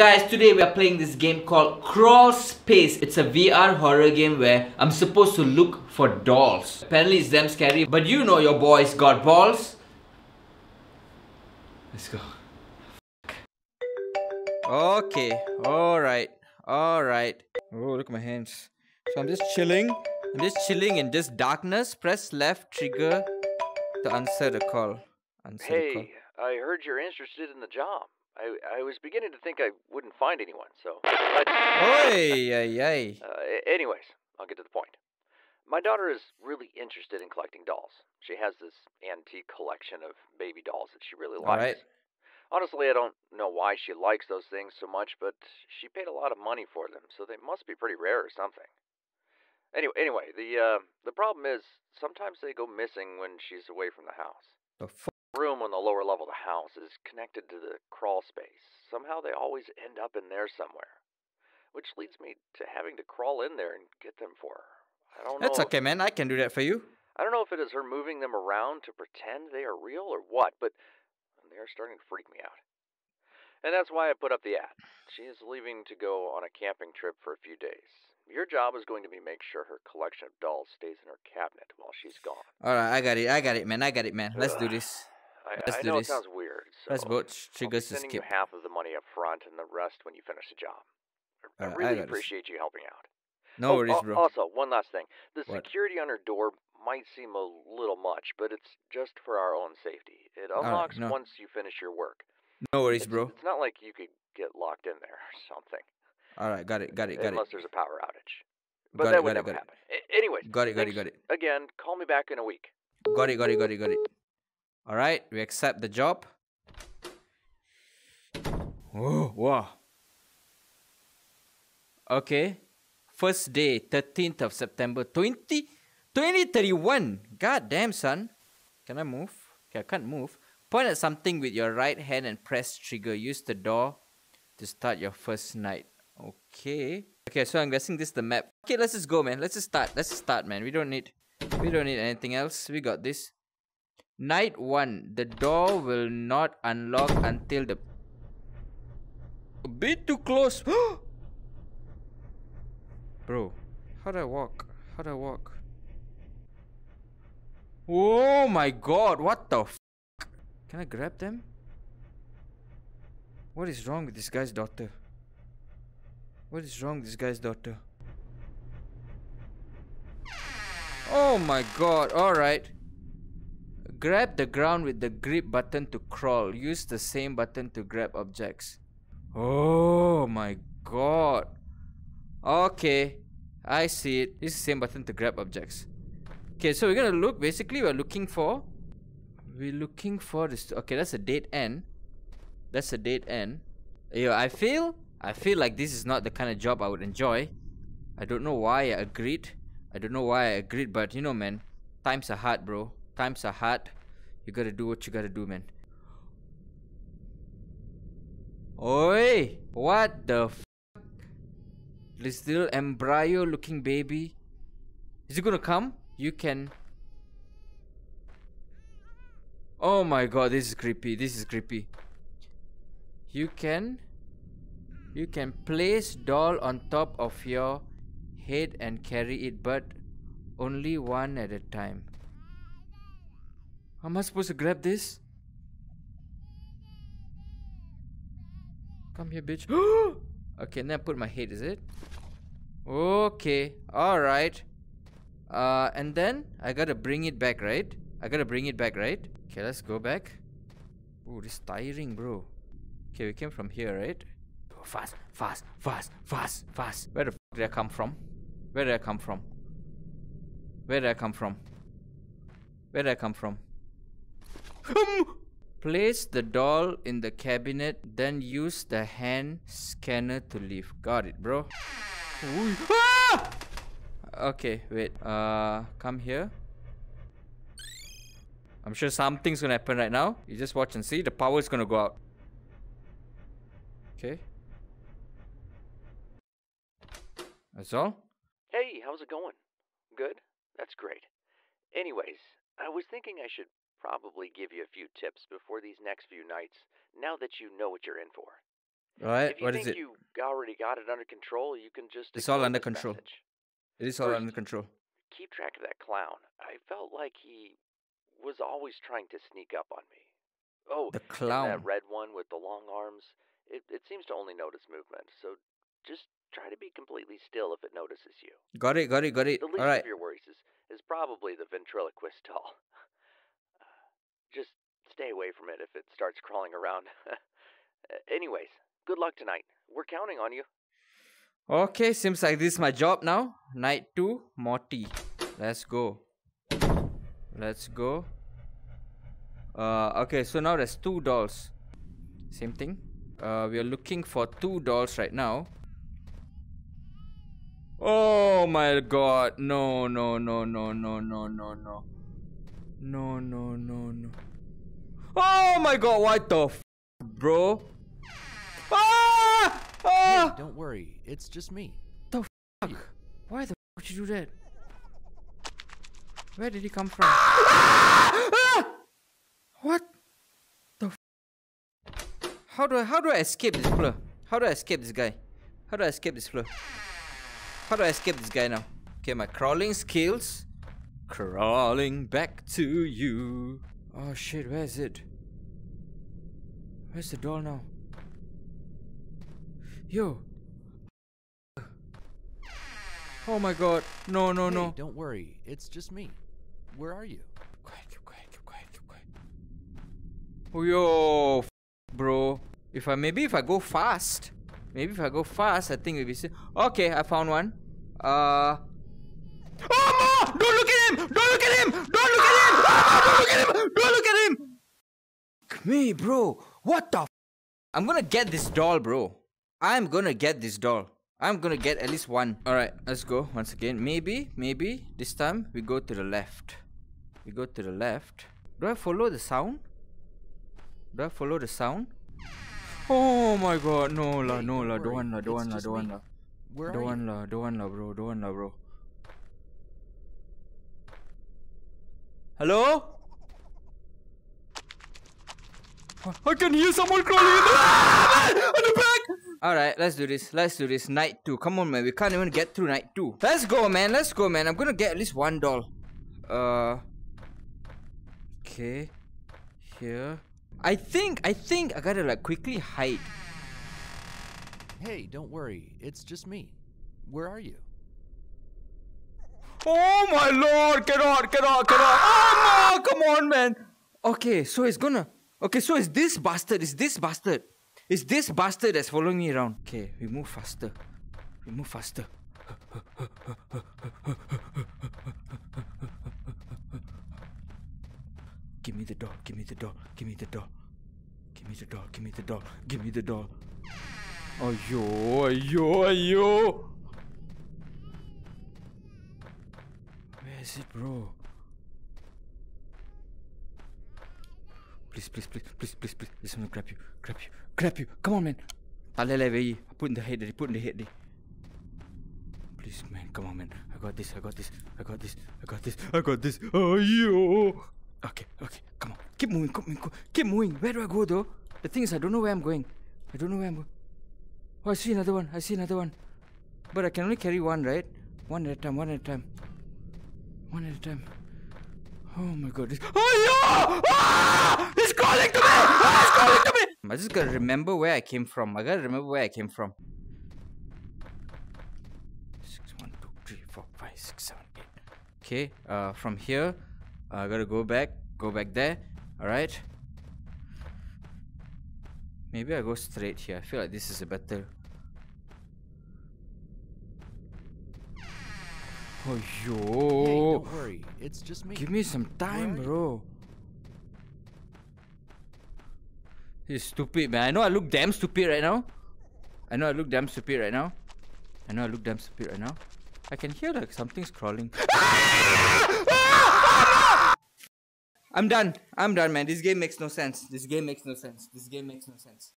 guys, today we are playing this game called Crawl Space. It's a VR horror game where I'm supposed to look for dolls. Apparently it's damn scary, but you know your boys got balls. Let's go. Okay, alright, alright. Oh, look at my hands. So I'm just chilling. I'm just chilling in this darkness. Press left trigger to answer the call. Answer the call. Hey, I heard you're interested in the job. I I was beginning to think I wouldn't find anyone, so. But, Oi, ay, ay. uh, anyways, I'll get to the point. My daughter is really interested in collecting dolls. She has this antique collection of baby dolls that she really likes. Alright. Honestly, I don't know why she likes those things so much, but she paid a lot of money for them, so they must be pretty rare or something. Anyway, anyway, the uh, the problem is sometimes they go missing when she's away from the house The room on the lower level of the house is connected to the crawl space. Somehow they always end up in there somewhere. Which leads me to having to crawl in there and get them for her. I don't That's know. okay, man. I can do that for you. I don't know if it is her moving them around to pretend they are real or what, but they are starting to freak me out. And that's why I put up the ad. She is leaving to go on a camping trip for a few days. Your job is going to be make sure her collection of dolls stays in her cabinet while she's gone. Alright, I got it. I got it, man. I got it, man. Let's do this. I, I know it sounds weird. So Let's both I'll sending you half of the money up front and the rest when you finish the job. I- I I really got appreciate you helping out. No Oh, worries, bro. Also, one last thing. The What? security on her door might seem a little much, but it's just for our own safety. It unlocks no. once you finish your work. No worries, it's, bro. It's not like you could get locked in there or something. Alright, got it, got it, got unless it. Unless there's a power outage. But Got that it, would got it, never got it. happen. A- anyways, Got it, got it, got it. Again, call me back in a week. Got it, got it, got it, got it. Alright, we accept the job. Oh, wow. Okay. First day, 13th of September, 20, 2031. God damn, son. Can I move? Okay, I can't move. Point at something with your right hand and press trigger. Use the door to start your first night. Okay. Okay, so I'm guessing this is the map. Okay, let's just go, man. Let's just start. Let's just start, man. We don't need we don't need anything else. We got this. Night 1. The door will not unlock until the... A bit too close. Bro, how do I walk? How do I walk? Oh my god, what the f Can I grab them? What is wrong with this guy's daughter? What is wrong with this guy's daughter? Oh my god, alright. Grab the ground with the grip button to crawl. Use the same button to grab objects. Oh my god. Okay, I see it. Is the same button to grab objects. Okay, so we're gonna look. Basically, we're looking for. We're looking for this. Okay, that's a dead end. That's a dead end. Yo, I feel. I feel like this is not the kind of job I would enjoy. I don't know why I agreed. I don't know why I agreed, but you know, man, times are hard, bro. Times are hard. You gotta do what you gotta do, man. Oi! What the f? This little embryo looking baby. Is it gonna come? You can. Oh my god, this is creepy. This is creepy. You can. You can place doll on top of your head and carry it, but only one at a time. Am I supposed to grab this? Come here, bitch. okay, now I put my head, is it? Okay, alright. Uh, and then I gotta bring it back, right? I gotta bring it back, right? Okay, let's go back. Ooh, this is tiring, bro. Okay, we came from here, right? Fast, fast, fast, fast, fast. Where the did I come from? Where did I come from? Where did I come from? Where did I come from? Place the doll in the cabinet, then use the hand scanner to leave. Got it, bro. Ah! Okay, wait. Uh, come here. I'm sure something's gonna happen right now. You just watch and see. The power's gonna go out. Okay. That's all? Hey, how's it going? Good? That's great. Anyways, I was thinking I should probably give you a few tips before these next few nights, now that you know what you're in for. Alright, if you what is think it? you already got it under control, you can just It's all under control. message. It is all First- under control. Keep track of that clown. I felt like he was always trying to sneak up on me. Oh, The clown. that red one with the long arms, it, it seems to only notice movement, so just try to be completely still if it notices you. Got it, got it, got it. The least Alright. of your worries is, is probably the ventriloquist doll. Stay away from it if it starts crawling around. Anyways, good luck tonight. We're counting on you. Okay, seems like this is my job now. Night 2, Morty. Let's go. Let's go. Uh, okay, so now there's two dolls. Same thing. Uh, we are looking for two dolls right now. Oh my god. No, no, no, no, no, no, no, no. No, no, no, no. Oh my god, what the f, bro? Ah! Hey, Ah! don't worry. It's just me. the fuck? Why the fuck would you do that? Where did he come from? Ah! What? The f- How do I how do I escape this floor? How do I escape this guy? How do I escape this floor? How do I escape this guy now? Okay, my crawling skills. Crawling back to you. Oh shit, where is it? Where's the doll now? Yo. Oh my god. No, no, hey, no. don't worry. It's just me. Where are you? Quiet, keep quiet, keep quiet, keep quiet. Oh, yo, bro. If I maybe if I go fast, maybe if I go fast, I think we'll be. sa- Okay, I found one. Uh. Oh no! Don't look at him! Don't look at him! Don't look at him! Ah, look at him! Don't look at him! Fuck Me, bro. What the? F- I'm gonna get this doll, bro. I'm gonna get this doll. I'm gonna get at least one. Alright, let's go once again. Maybe, maybe this time we go to the left. We go to the left. Do I follow the sound? Do I follow the sound? Oh my god, no Hey, no lah, don't lah, don't lah, don't lah. Don't are want you? lah, don't lah, bro, don't want lah, bro. Hello? I can hear someone crawling in the, Ah! in the back! Alright, let's do this. Let's do this. Night 2. Come on, man. We can't even get through night 2. Let's go, man. Let's go, man. I'm gonna get at least one doll. Uh. Okay. Here. I think, I think I gotta like quickly hide. Hey, don't worry. It's just me. Where are you? Oh my lord! Cannot, cannot, cannot! Oh no! Come on, man! Okay, so it's gonna. Okay, so it's this bastard. It's this bastard. It's this bastard that's following me around. Okay, we move faster. We move faster. Give me the doll. Give me the doll. Give me the doll. Give me the doll. Give me the doll. Give me the doll. Ayo, ayo, ayo. Where is it, bro? Please, please, please, please, please, please. Want to grab you, grab you, grab you. Come on, man. Talele wei. Put in the head, there, put in the head. there. Please, man. Come on, man. I got this. I got this. I got this. I got this. I got this. Oh, yo. Okay, okay. Come on. Keep moving. Keep moving. Keep moving. Where do I go, though? The thing is, I don't know where I'm going. I don't know where I'm going. Oh, I see another one. I see another one. But I can only carry one, right? One at a time. One at a time. One at a time. Oh my god. Oh yeah! Ah! It's calling to me! Ah, it's calling to me! I just gotta remember where I came from. I gotta remember where I came from. Six, one, two, three, four, five, six, seven, eight. Okay, uh, from here, I gotta go back, go back there. Alright. Maybe I go straight here. I feel like this is a better. Oh, Hey, yo. don't worry. It's just me. Give me some time, you? bro. He's stupid, man. I know I look damn stupid right now. I know I look damn stupid right now. I know I look damn stupid right now. I can hear like something's crawling. I'm done. I'm done, man. This game makes no sense. This game makes no sense. This game makes no sense.